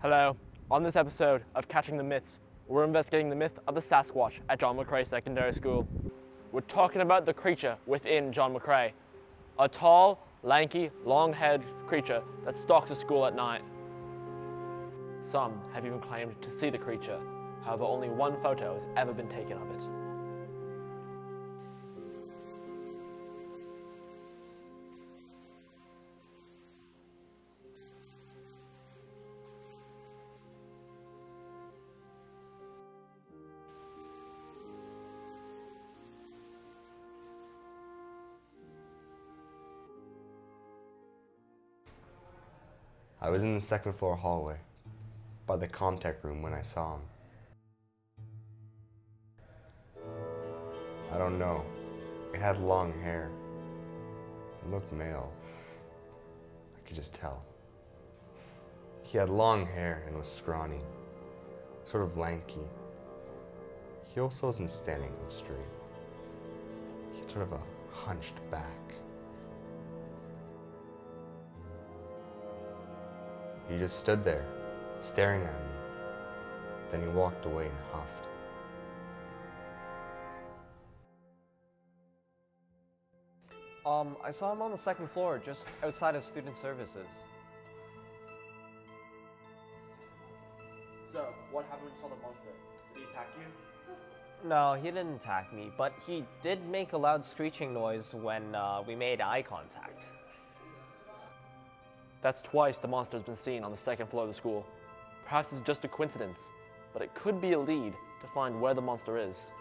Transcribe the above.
Hello. On this episode of Catching the Myths, we're investigating the myth of the Sasquatch at John McCrae Secondary School. We're talking about the creature within John McCrae, a tall, lanky, long-haired creature that stalks the school at night. Some have even claimed to see the creature, however only one photo has ever been taken of it. I was in the second floor hallway by the Comtech room when I saw him. I don't know. It had long hair. It looked male. I could just tell. He had long hair and was scrawny, sort of lanky. He also wasn't standing up straight. He had sort of a hunched back. He just stood there, staring at me. Then he walked away and huffed. Um, I saw him on the second floor, just outside of student services. So, what happened when you saw the monster? Did he attack you? No, he didn't attack me, but he did make a loud screeching noise when uh, we made eye contact. That's twice the monster has been seen on the second floor of the school. Perhaps it's just a coincidence, but it could be a lead to find where the monster is.